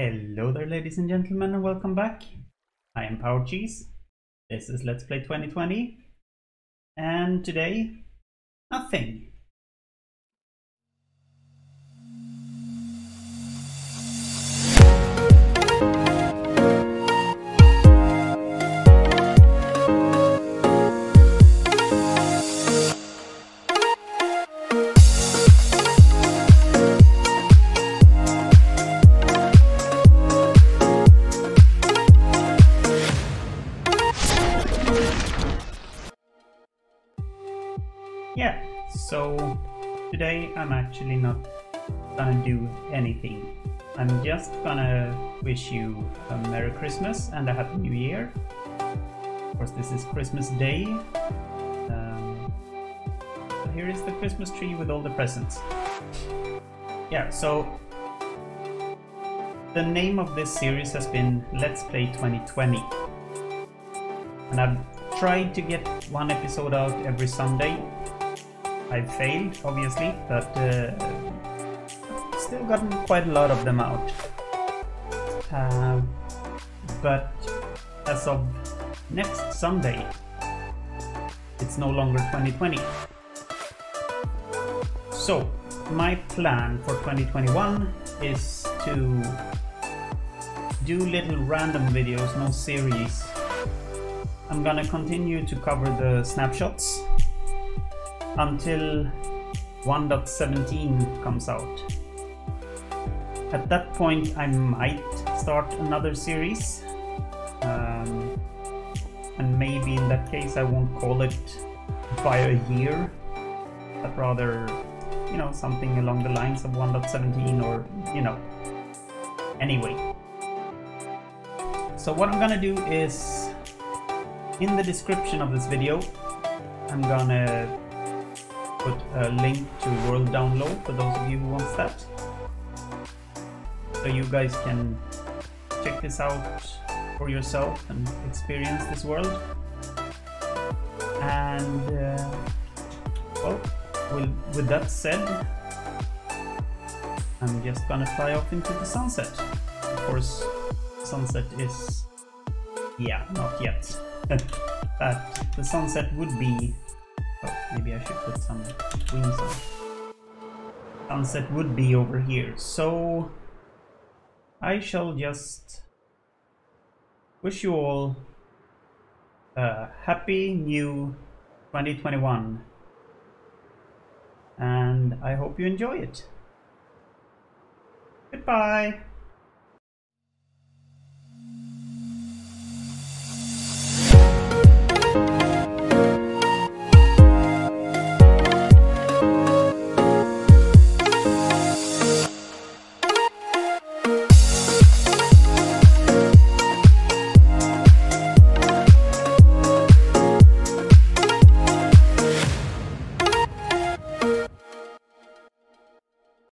Hello there ladies and gentlemen and welcome back. I am PowerCheez. This is Let's Play 2020 and today nothing. Yeah, so today I'm actually not gonna do anything. I'm just gonna wish you a Merry Christmas and a Happy New Year. Of course, this is Christmas Day. Um, so here is the Christmas tree with all the presents. Yeah, so the name of this series has been Let's Play 2020. And I've tried to get one episode out every Sunday I've failed, obviously, but uh, still gotten quite a lot of them out. Uh, but as of next Sunday, it's no longer 2020. So, my plan for 2021 is to do little random videos, no series. I'm gonna continue to cover the snapshots until 1.17 comes out. At that point, I might start another series. Um, and maybe in that case, I won't call it by a year, but rather, you know, something along the lines of 1.17 or, you know. Anyway. So what I'm gonna do is, in the description of this video, I'm gonna put a link to world download for those of you who want that. So you guys can check this out for yourself and experience this world. And uh, well, with, with that said, I'm just gonna fly off into the sunset. Of course, sunset is, yeah, not yet. but the sunset would be maybe I should put some wings on. Sunset would be over here, so I shall just wish you all a happy new 2021 and I hope you enjoy it. Goodbye!